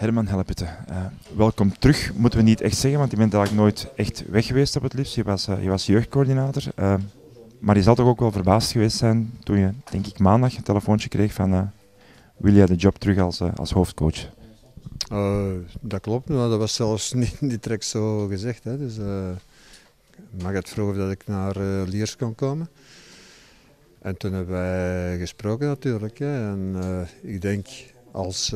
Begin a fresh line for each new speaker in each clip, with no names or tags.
Herman Helleputte, uh, welkom terug, moeten we niet echt zeggen, want je bent eigenlijk nooit echt weg geweest op het liefst. Je was, uh, je was jeugdcoördinator, uh, maar je zal toch ook wel verbaasd geweest zijn toen je, denk ik, maandag een telefoontje kreeg van wil jij de job terug als, als hoofdcoach?
dat klopt, maar dat was zelfs niet, niet direct zo gezegd. Hè. Dus, mag het vroegen dat ik naar Liers kon komen. En toen hebben wij gesproken natuurlijk. Hè. En ik denk als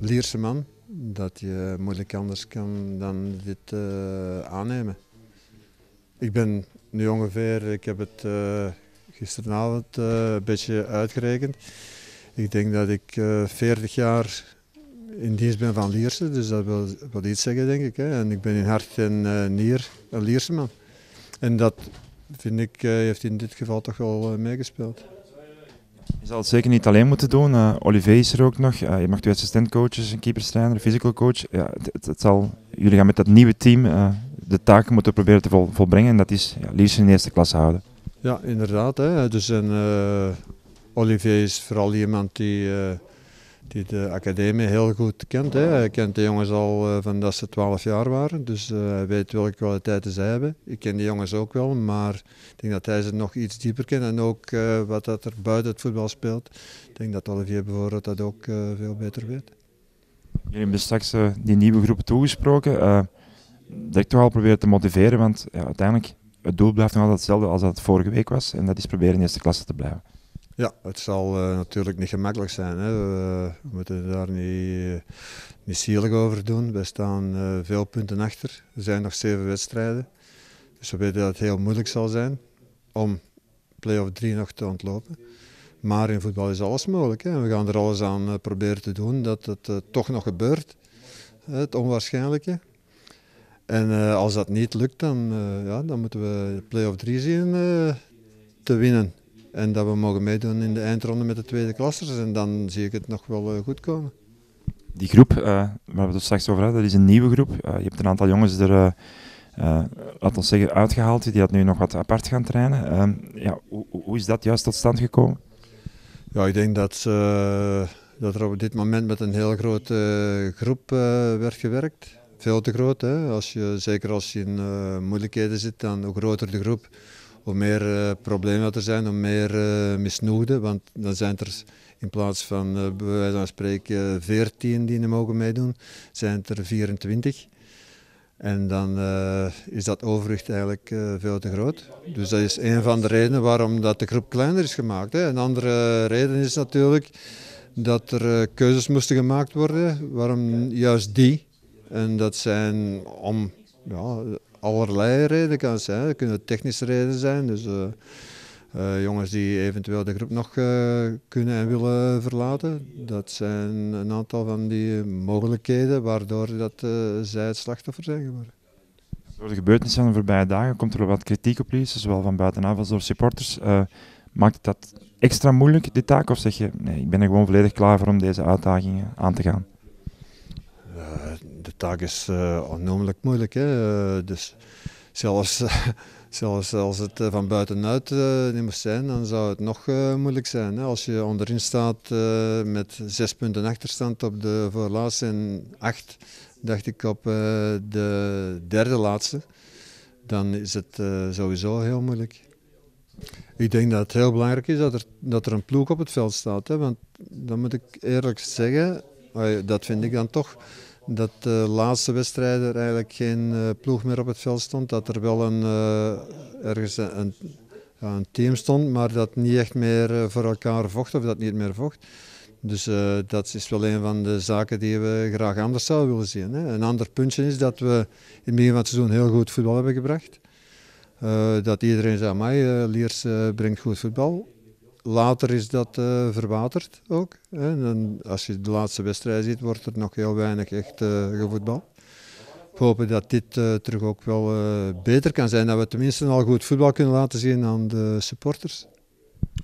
Lierse man dat je moeilijk anders kan dan dit uh, aannemen. Ik ben nu ongeveer, ik heb het uh, gisteravond uh, een beetje uitgerekend. Ik denk dat ik 40 jaar in dienst ben van Lierse, dus dat wil, wil iets zeggen denk ik. Hè. En ik ben in hart en nier een Lierse man. En dat vind ik, heeft in dit geval toch wel meegespeeld.
Je zal het zeker niet alleen moeten doen. Uh, Olivier is er ook nog. Uh, je mag twee assistentcoaches, een keeperstrainer, physical coach. Ja, het, zal, jullie gaan met dat nieuwe team uh, de taken moeten proberen te vol, volbrengen. En dat is ja, liefst in de eerste klas houden.
Ja, inderdaad. Hè. Dus en, Olivier is vooral iemand die die de academie heel goed kent. Hè. Hij kent de jongens al uh, van dat ze 12 jaar waren, dus uh, hij weet welke kwaliteiten ze hebben. Ik ken die jongens ook wel, maar ik denk dat hij ze nog iets dieper kent en ook uh, wat dat er buiten het voetbal speelt. Ik denk dat Olivier bijvoorbeeld dat ook veel beter weet.
Jullie hebben straks die nieuwe groep toegesproken. dat ik toch al proberen te motiveren, want ja, uiteindelijk het doel blijft nog altijd hetzelfde als dat vorige week was en dat is proberen in eerste klasse te blijven.
Ja, het zal uh, natuurlijk niet gemakkelijk zijn. Hè. We, we, moeten daar niet, niet zielig over doen. We staan veel punten achter. Er zijn nog zeven wedstrijden. Dus we weten dat het heel moeilijk zal zijn om play-off 3 nog te ontlopen. Maar in voetbal is alles mogelijk. Hè. We gaan er alles aan proberen te doen dat het toch nog gebeurt. Het onwaarschijnlijke. En als dat niet lukt, dan, ja, dan moeten we play-off 3 zien te winnen. En dat we mogen meedoen in de eindronde met de tweede klassers. En dan zie ik het nog wel eh, goed komen.
Die groep uh, waar we het straks over hadden, dat is een nieuwe groep. Uh, je hebt een aantal jongens er, uh, laten we zeggen, uitgehaald die dat nu nog wat apart gaan trainen. Ehm, ja, hoe, hoe, is dat juist tot stand gekomen?
Ja, ik denk dat, dat er op dit moment met een heel grote groep werd gewerkt. Veel te groot. Hè? Als je, zeker als je in moeilijkheden zit, dan hoe groter de groep, hoe meer uh, problemen er zijn, hoe meer uh, misnoegden. Want dan zijn er in plaats van uh, bij wijze van spreken 14 die mogen meedoen, zijn er 24. En dan is dat overwicht eigenlijk veel te groot. Dus dat is een van de redenen waarom dat de groep kleiner is gemaakt. Hè. Een andere reden is natuurlijk dat er keuzes moesten gemaakt worden. Waarom juist die? En dat zijn om ja, allerlei redenen kan zijn. Het kunnen technische redenen zijn. Dus uh, uh, jongens die eventueel de groep nog uh, kunnen en willen verlaten. Dat zijn een aantal van die mogelijkheden waardoor dat, zij het slachtoffer zijn geworden.
Door de gebeurtenissen van de voorbije dagen komt er wat kritiek op jullie, zowel van buitenaf als door supporters. maakt dat extra moeilijk, die taak? Of zeg je, nee, ik ben er gewoon volledig klaar voor om deze uitdagingen aan te gaan?
Taak is onnoemelijk moeilijk. Hè? Uh, dus zelfs, zelfs als het uh, van buitenuit niet moest zijn, dan zou het nog moeilijk zijn. Hè? Als je onderin staat met zes punten achterstand op de voorlaatste en acht, dacht ik, op de derde laatste, dan is het sowieso heel moeilijk. Ik denk dat het heel belangrijk is dat er, dat er een ploeg op het veld staat. Hè? Want dan moet ik eerlijk zeggen, dat vind ik dan toch dat de laatste wedstrijden er eigenlijk geen uh, ploeg meer op het veld stond. Dat er wel een, uh, ergens een, een, team stond, maar dat niet echt meer uh, voor elkaar vocht of dat niet meer vocht. Dus dat is wel een van de zaken die we graag anders zouden willen zien. Hè. Een ander puntje is dat we in het begin van het seizoen heel goed voetbal hebben gebracht. dat iedereen zei, mij Liers brengt goed voetbal later is dat uh, verwaterd ook. Hè. En als je de laatste wedstrijd ziet, wordt er nog heel weinig echt uh, gevoetbal. We hopen dat dit uh, terug ook wel beter kan zijn. Dat we tenminste al goed voetbal kunnen laten zien aan de supporters.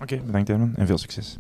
Oké, bedankt Herman en veel succes.